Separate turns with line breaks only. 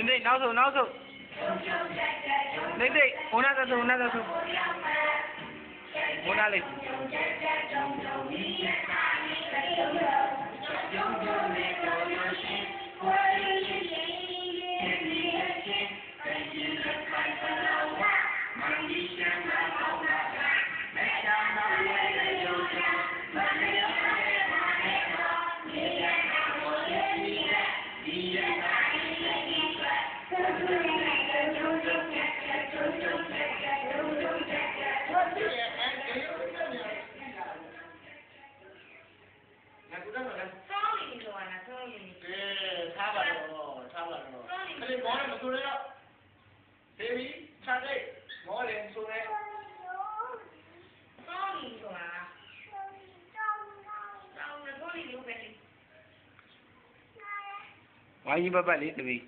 Nindi, now so, now so. Nindi, una kaso, una kaso. 我来了。 တော့လဲစောင်းနေပြီဆိုတာလား
စောင်းနေပြီ
အဲထားပါတော့ထားပါတော့အဲ့ဒီမောလည်းမဆိုရတော့ဘေဘီခြံလိုက်မောလည်းဆိုရဲ
စောင်းနေပြီဆိုတာလားစောင်းနေတော့လို့
ပဲဘာကြီးပပတ်လေးတပီး